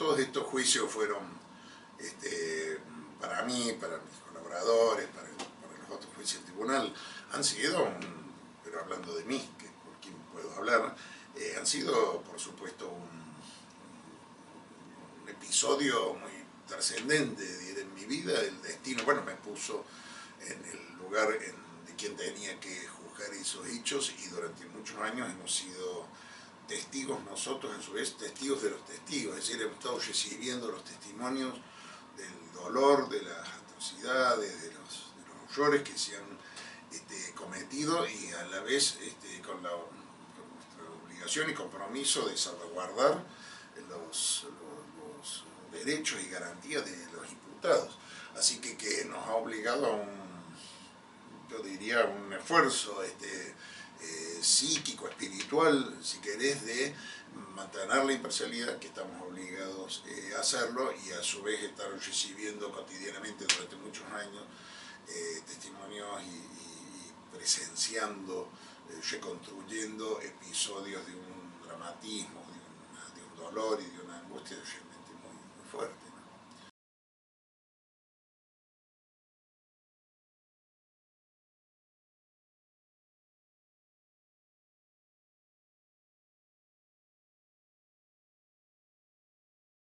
todos estos juicios fueron este, para mí, para mis colaboradores, para, los otros juicios del tribunal, han sido, pero hablando de mí, que por quien puedo hablar, eh, han sido, por supuesto, un, episodio muy trascendente en mi vida, el destino, bueno, me puso en el lugar de quien tenía que juzgar esos hechos y durante muchos años hemos sido testigos nosotros, a su vez, testigos de los testigos, es decir, hemos estado recibiendo los testimonios del dolor, de las atrocidades, de los, horrores que se han este, cometido y a la vez este, con, la, nuestra obligación y compromiso de salvaguardar los, derechos y garantías de los imputados. Así que, que nos ha obligado a un, yo diría, un esfuerzo este, eh, psíquico, espiritual, si querés, de mantener la imparcialidad, que estamos obligados eh, a hacerlo, y a su vez estar recibiendo cotidianamente durante muchos años eh, testimonios y, presenciando, reconstruyendo episodios de un dramatismo, de, un dolor y de una angustia realmente muy fuerte.